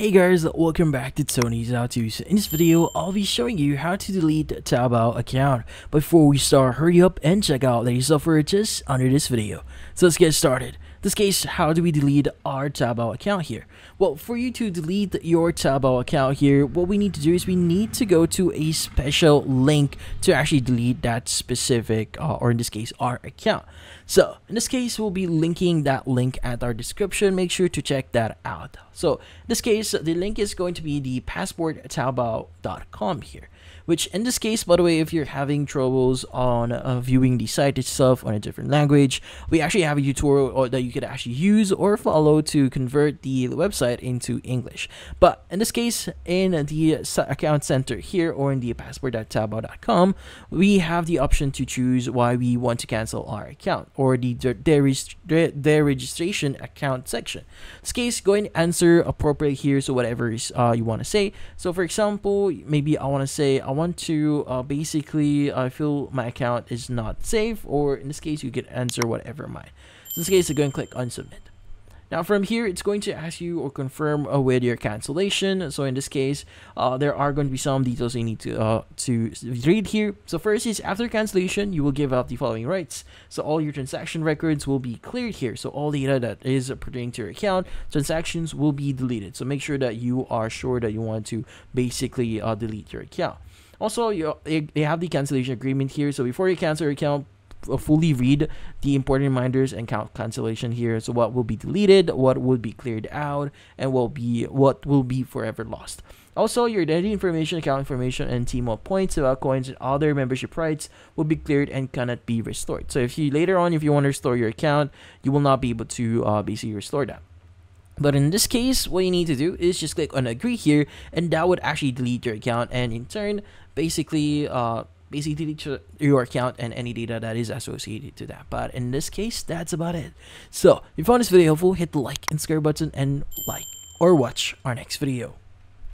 Hey guys, welcome back to Tony's To's. In this video, I'll be showing you how to delete the Taobao account. Before we start, hurry up and check out the software just under this video. So let's get started. This case, how do we delete our Taobao account here? Well, for you to delete your Taobao account here, what we need to do is we need to go to a special link to actually delete that specific, uh, or in this case, our account. So in this case, we'll be linking that link at our description. Make sure to check that out. So in this case, the link is going to be the passporttaobao.com here which in this case by the way if you're having troubles on uh, viewing the site itself on a different language we actually have a tutorial that you could actually use or follow to convert the website into english. But in this case in the account center here or in the passport.taobao.com we have the option to choose why we want to cancel our account or the registration account section. In this case go and answer appropriate here so whatever uh, you want to say. So for example maybe i want to say i want to uh, basically I feel my account is not safe or in this case you can answer whatever mine. In this case, go and click on submit. Now from here, it's going to ask you or confirm uh, with your cancellation. So in this case, uh, there are going to be some details you need to uh, to read here. So first is after cancellation, you will give up the following rights. So all your transaction records will be cleared here. So all data that is pertaining to your account, transactions will be deleted. So make sure that you are sure that you want to basically uh, delete your account. Also, you, they have the cancellation agreement here. So before you cancel your account, fully read the important reminders and count cancellation here. So what will be deleted, what will be cleared out, and will be what will be forever lost. Also, your identity information, account information, and Tmall points, Taobao coins, and other membership rights will be cleared and cannot be restored. So if you later on, if you want to restore your account, you will not be able to uh, basically restore that. But in this case, what you need to do is just click on agree here, and that would actually delete your account, and in turn, basically, uh, basically delete your account and any data that is associated to that. But in this case, that's about it. So, if you found this video helpful, hit the like and subscribe button and like or watch our next video.